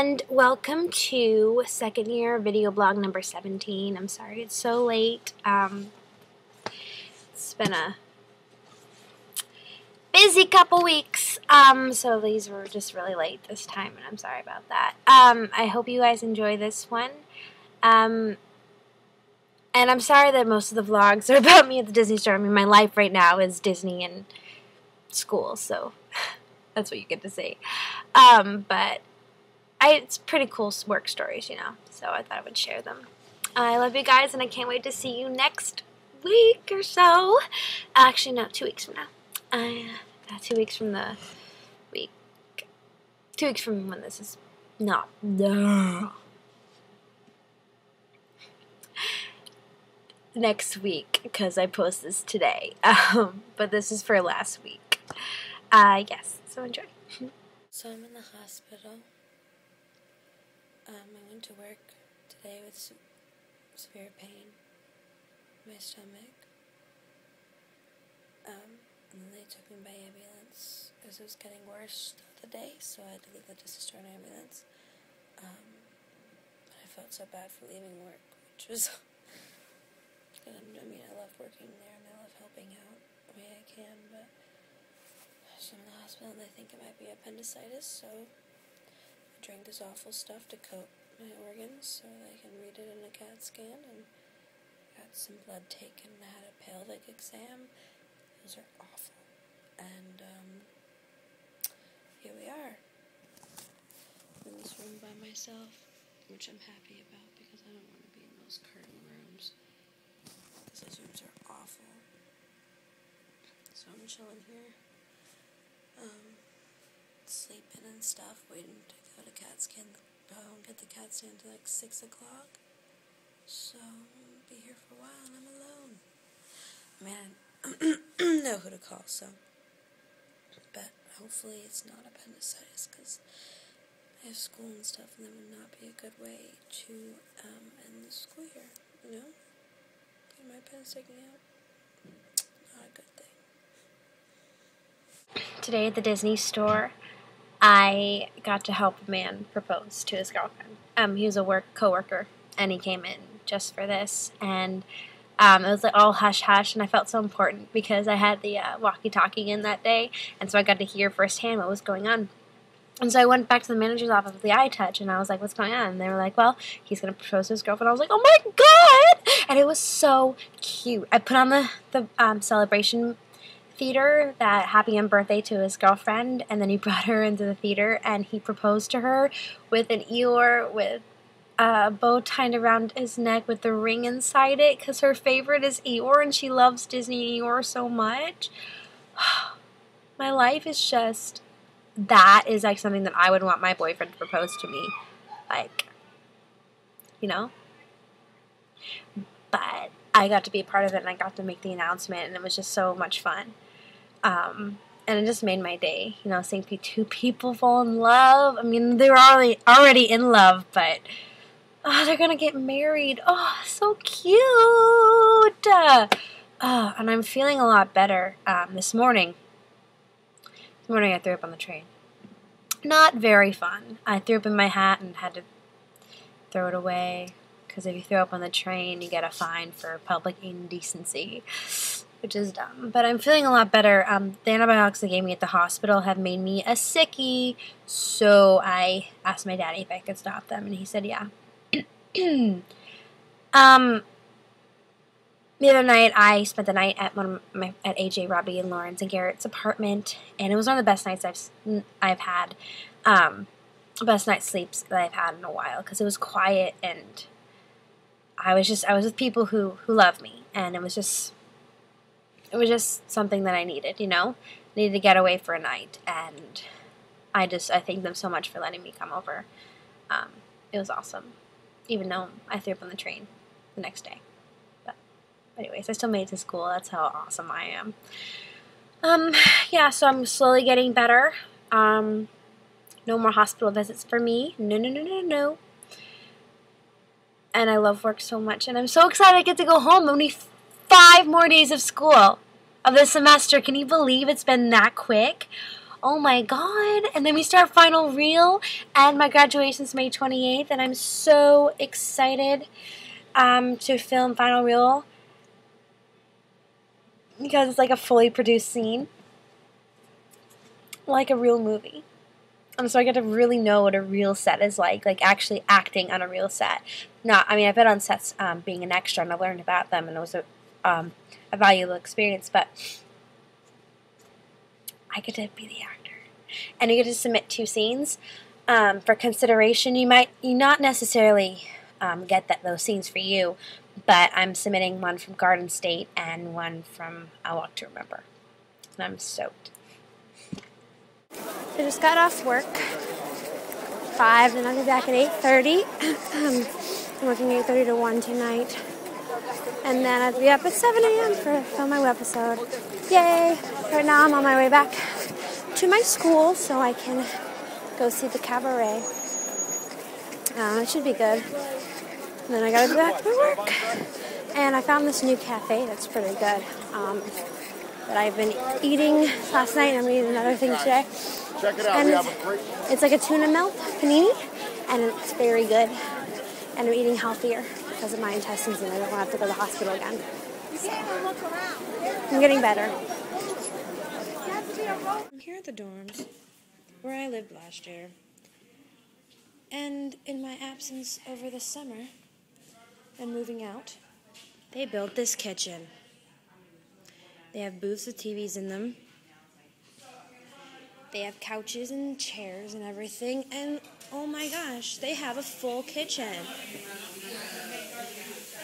And welcome to second year video blog number 17. I'm sorry it's so late. Um, it's been a busy couple weeks. Um, so these were just really late this time, and I'm sorry about that. Um, I hope you guys enjoy this one. Um, and I'm sorry that most of the vlogs are about me at the Disney store. I mean, my life right now is Disney and school, so that's what you get to see. Um, but I, it's pretty cool work stories, you know, so I thought I would share them. I love you guys, and I can't wait to see you next week or so. Actually, no, two weeks from now. I, uh, two weeks from the week. Two weeks from when this is not. No. Next week, because I post this today. Um, but this is for last week. Uh, yes, so enjoy. So I'm in the hospital. Um, I went to work today with se- severe pain in my stomach. Um, and they took me by ambulance because it was getting worse the day, so I had to leave the store in ambulance. Um, but I felt so bad for leaving work, which was. I mean, I love working there and I love helping out the way I can, but I'm in the hospital and they think it might be appendicitis, so I drank this awful stuff to coat my organs so they can read it in a CAT scan and got some blood taken and had a pelvic exam. Those are awful. And um, here we are. in this room by myself, which I'm happy about because I don't want to be in those curtain rooms. Because those rooms are awful. So I'm chilling here um, sleeping and stuff, waiting to go to CAT scan. Won't get the CAT scan until like 6 o'clock. So I'll be here for a while and I'm alone. I mean, I don't know who to call, so. But hopefully it's not appendicitis because I have school and stuff and that would not be a good way to um, end the school year, you know? Get my appendix taken out. Not a good thing. Today at the Disney store, I got to help a man propose to his girlfriend. Um, he was a work coworker, and he came in just for this, and um, it was like all hush hush, and I felt so important because I had the uh, walkie-talkie in that day, and so I got to hear firsthand what was going on. And so I went back to the manager's office with the iTouch, and I was like, "What's going on?" And they were like, "Well, he's gonna propose to his girlfriend." I was like, "Oh my god!" And it was so cute. I put on the the um, celebration theater that happy him birthday to his girlfriend, and then he brought her into the theater, and he proposed to her with an Eeyore with a bow tied around his neck with the ring inside it, because her favorite is Eeyore, and she loves Disney Eeyore so much. My life is just that is like something that I would want my boyfriend to propose to me. Like, you know? But I got to be a part of it and I got to make the announcement and it was just so much fun. Um, and it just made my day, you know, seeing two people fall in love. I mean, they were already already in love, but oh, they're gonna get married. Oh, so cute! Uh, oh, and I'm feeling a lot better um, this morning. This morning I threw up on the train. Not very fun. I threw up in my hat and had to throw it away because if you throw up on the train, you get a fine for public indecency, which is dumb. But I'm feeling a lot better. Um, the antibiotics they gave me at the hospital have made me a sickie, so I asked my daddy if I could stop them, and he said yeah. um, the other night, I spent the night at one of my at AJ, Robbie, and Lawrence and Garrett's apartment, and it was one of the best nights I've I've had, um, best night sleeps that I've had in a while because it was quiet and I was just I was with people who who love me, and it was just it was just something that I needed, you know, I needed to get away for a night, and I just I thank them so much for letting me come over. Um, it was awesome, even though I threw up on the train the next day. But anyways, I still made it to school. That's how awesome I am. Um, yeah, so I'm slowly getting better. Um, no more hospital visits for me. No, no, no, no, no. And I love work so much. And I'm so excited I get to go home. Only five more days of school of the semester. Can you believe it's been that quick? oh my god. And then we start final reel, and my graduation's May 28th, and I'm so excited um, to film final reel because it's like a fully produced scene, like a real movie. Um, so I get to really know what a real set is like, like actually acting on a real set. Not, I mean, I've been on sets um, being an extra and I learned about them and it was a, um, a valuable experience, but I get to be the actor. And you get to submit two scenes um, for consideration. You might you not necessarily um, get that those scenes for you, but I'm submitting one from Garden State and one from A Walk to Remember. And I'm stoked. I just got off work. Five, and I'll be back at 8.30. I'm working 8.30 to 1 tonight. And then I'd be up at 7 a.m. for film my episode. Yay! Right now I'm on my way back to my school so I can go see the cabaret. Uh, it should be good. And then I gotta go back to work. And I found this new cafe that's pretty good. Um, that I've been eating last night. and I'm eating another thing today. Check it out. And we it's, have a great. it's like a tuna melt panini, and it's very good. And I'm eating healthier because of my intestines, and I don't want to have to go to the hospital again. So, I'm getting better. I'm here at the dorms where I lived last year. And in my absence over the summer and moving out, they built this kitchen. They have booths with TVs in them. They have couches and chairs and everything. And oh my gosh, they have a full kitchen.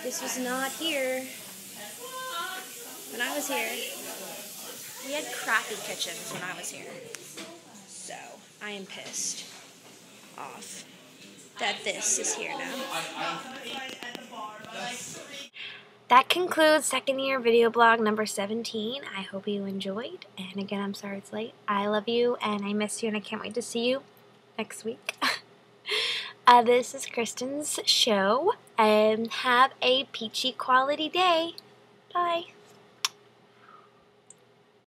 This was not here when I was here. We had crappy kitchens when I was here. So I am pissed off that this is here now. That concludes second year video blog number 17. I hope you enjoyed. And again, I'm sorry it's late. I love you and I miss you and I can't wait to see you next week. uh, this is Kristen's show. And have a peachy quality day. Bye.